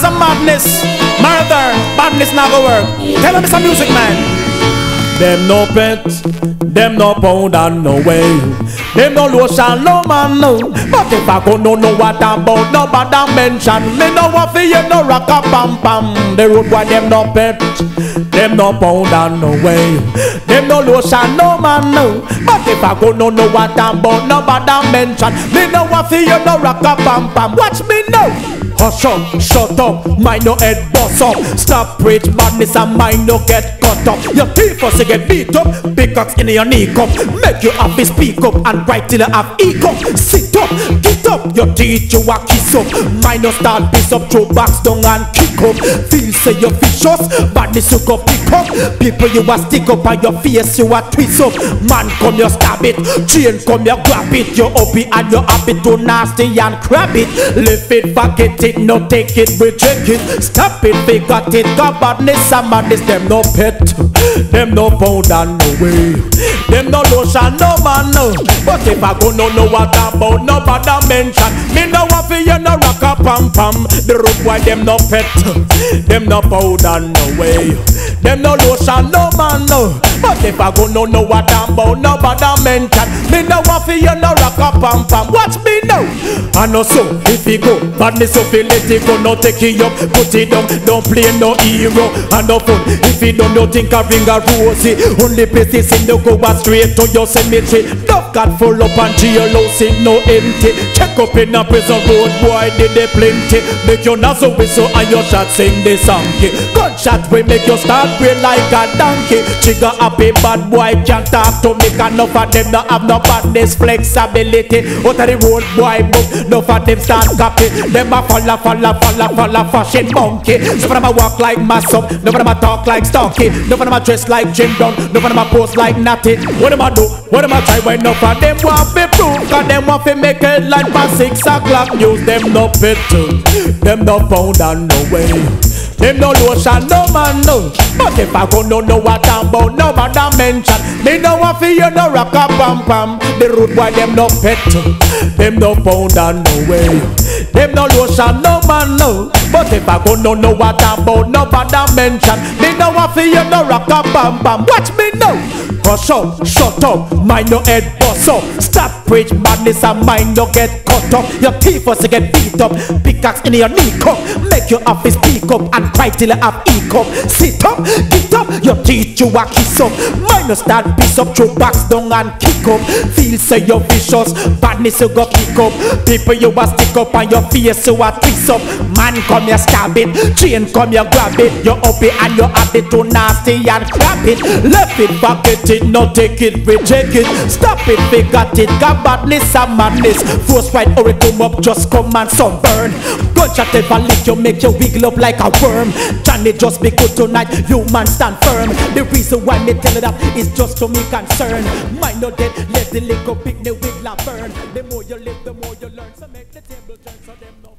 Badness madness. Murder. Badness not go work. Tell them it's a music man. Them no pet, them no pound and no way. Them no lotion, no man no. But if I go no know what I'm about, nobody mention. Me no want for you no rock a pam pam. The road boy them no pet, them no pound and no way. Them no lotion, no man no. But if I go no know what I'm about, nobody mention. Me no want for you no rock a pam pam. Watch me now. Hush up, shut up, mind no head boss up. Stop preach madness and mind no get cut up. Your teeth first get beat up, pickaxe in your knee cup. Make you have to speak up and write till you have ego Sit up, up, your teeth you a kiss up. Mind no start piss up, throw backs down and kick up. Feel say you vicious, badness you go pick up. People you a stick up and your face you a twist up. Man come you stab it, chain come you grab it. You up it and you habit too nasty and crab it. Lift it, forget it, no take it, we reject it. Stop it, got it, God badness and madness Them no pet, them no pound and no way Them no lotion, no man no. But if I go no know what about, nobody mention. Me no want you no rock a pam pam. The road boy them no pet, them no and no way. Them no lotion, no man no. But if I go no know what about, nobody mention. Me no want you no rock a pam pam. Watch me now. I know so, if you go Badness so feel let it go, no take it up Put it down, don't play no hero. And no fun, if you don't know think I bring a rosy. Only places in the go back straight to your cemetery God full up and jailhouse it no empty. Check up in a prison road, boy did they plenty. Make your nozzle whistle and your shot sing the song Gunshot will make you start pray like a donkey. Trigger happy bad boy can't talk to me Cause enough of them don't have no badness flexibility. Out of the road boy book Enough of them start copy Them a follow follow follow follow fashion monkey. Some of them a walk like mass up None of them a talk like stocky. None of them a dress like Jim Brown None of them a pose like Natty. What them a do? What them a try? When enough of them want to prove Cause them want to make headline for six o'clock news. Them no pit Them no pound and no way. Them no lotion, no man no But if I go no know what I'm about no Nobody mention. Me no want for you no rock a pam pam. The road boy them no pet Them no pound and no way. Them no lotion, no man no But if I go no know what I'm about no Nobody mention. Me no want for you no rock a pam pam. Watch me now Hush up, shut up, mind no head bust up. Stop preach madness and mind no get cut up. Your first get beat up. Pickaxe in your knee cup. Make your office speak up and cry till you have e cup. Sit up, get up, your teeth you a kiss up. Mind no start piss up, throw backs down and kick up. Feel say you're vicious, badness you go kick up. People you a stick up and your face you a twist up. Man come here stab it, chain come here grab it. You up it and you have it. Too nasty and crap it. Left it, forget it, no take it, reject it. Stop it, they got it, got badness and madness. Force right or it come up, just come and sunburn. Gunshot ever lick you, make you wiggle up like a worm. Johnny just be good tonight, you man stand firm. The reason why me tell it up is just to me concern. Mind no dead, let the liquor pick the wiggle burn The more you live, the more you learn. So make the table turn so them no